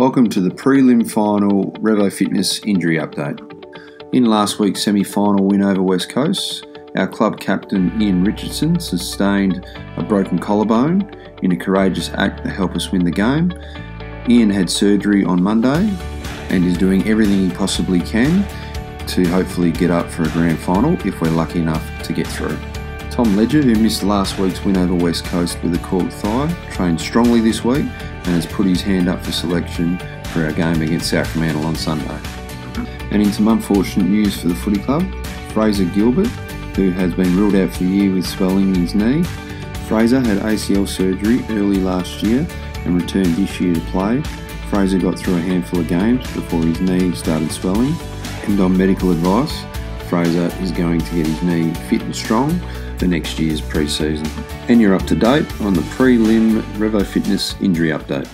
Welcome to the prelim final Revo Fitness injury update. In last week's semi final win over West Coast, our club captain Ian Richardson sustained a broken collarbone in a courageous act to help us win the game. Ian had surgery on Monday and is doing everything he possibly can to hopefully get up for a grand final if we're lucky enough to get through. Tom Ledger, who missed last week's win over West Coast with a cork thigh, trained strongly this week and has put his hand up for selection for our game against South Fremantle on Sunday. And in some unfortunate news for the footy club, Fraser Gilbert, who has been ruled out for the year with swelling in his knee. Fraser had ACL surgery early last year and returned this year to play. Fraser got through a handful of games before his knee started swelling, and on medical advice, Fraser is going to get his knee fit and strong for next year's pre season. And you're up to date on the prelim Revo Fitness injury update.